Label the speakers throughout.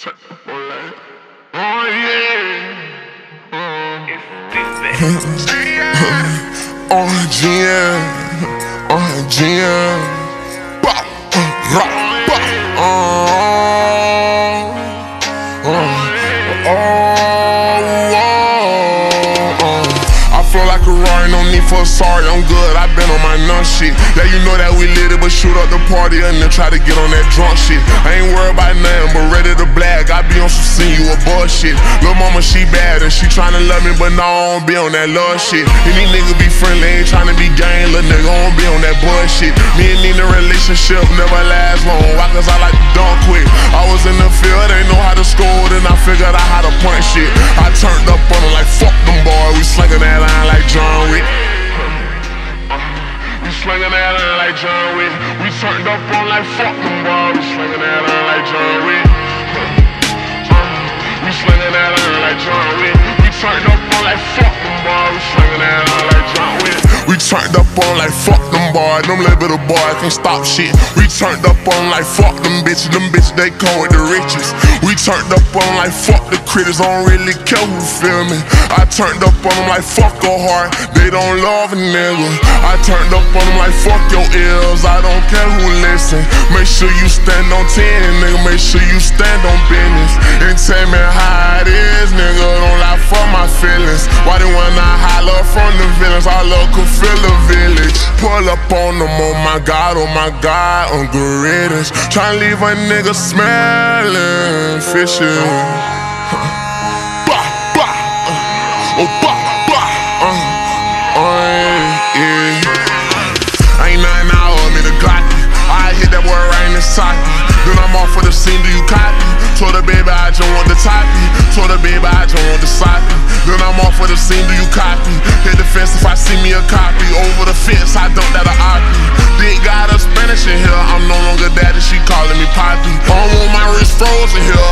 Speaker 1: Oh yeah, GM, on GM, pop, rock, pop, on. For sorry, I'm good, i been on my nut shit. Yeah, you know that we lit it, but shoot up the party and then try to get on that drunk shit. I ain't worried about nothing, but ready to black. I be on some scene, you a bullshit. Lil' mama, she bad and she tryna love me, but nah, I don't be on that love shit. Any nigga be friendly, ain't tryna be gang, lil' nigga, I don't be on that bullshit. Me and Nina relationship never last long. Why? Cause I like to dunk quick. I was in the field, ain't know how to score, then I figured out how to punch shit. I turned up on them like fuck them boys, we slinging that line like John Wick. Slinging that line like John Wick. We turned up on like fuck them boys, we slinging that line like John Wick. We slinging that line like John Wick. We turned up on like fuck them boys, we slinging that line like John Wick. We turned up on like fuck boys, them little bit of boys can't stop shit. We turned up on like fuck them bitches, them bitches they come with the riches. We turned up on like fuck the critters, I don't really care who feel me. I turned up on them like fuck a heart, they don't love a nigga. I turned up on them like fuck your ears, I don't care who listen. Make sure you stand on 10, nigga, make sure you stand on business. And tell me how it is, nigga, my feelings. Why they wanna holler from the villains, I love could feel the village. Pull up on them, oh my god, oh my god, on gorillas. Tryna leave a nigga smelling fishy. Uh, oh, uh, uh, yeah. Ain't nothing me to Glocky. I hit that boy right in the socket. Then I'm off for the scene, do you copy? Told the baby I just want the toppy. Told the baby Then I'm off for the scene, do you copy? Hit the fence if I see me a copy. Over the fence, I don't a oppy. Big got a Spanish in here. I'm no longer daddy, she calling me poppy. I don't want my wrist frozen here.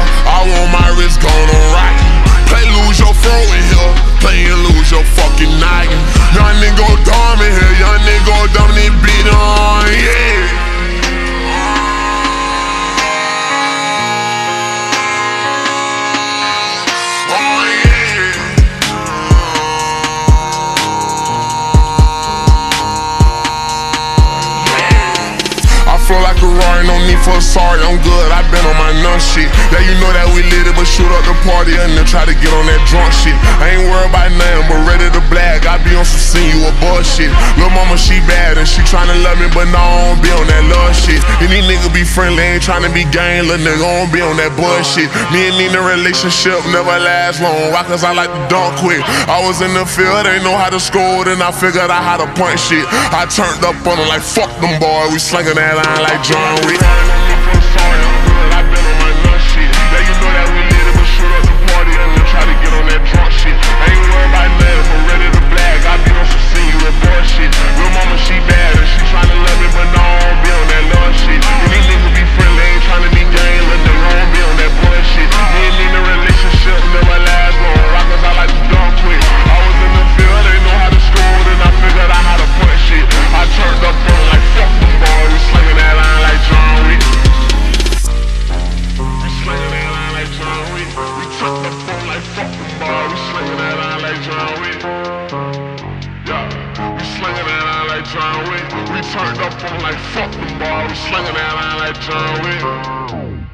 Speaker 1: Rari, no need for sorry, I'm good, i been on my nut shit. Yeah, you know that we lit it, but shoot up the party and then try to get on that drunk shit. I ain't worried about nothing, but ready to black. I on some scene, you a bullshit. Lil' mama, she bad and she tryna love me, but no, I don't be on that love shit. Any nigga be friendly, ain't tryna be gang, lil' nigga, I don't be on that bullshit. Me and Nina relationship never last long. Why? Cause I like to dunk quick. I was in the field, ain't know how to score, then I figured out how to punch shit. I turned up on them like fuck them boys, we slinging that line like John Wick. We turned up on like fuck them boys, we slinging that line like John.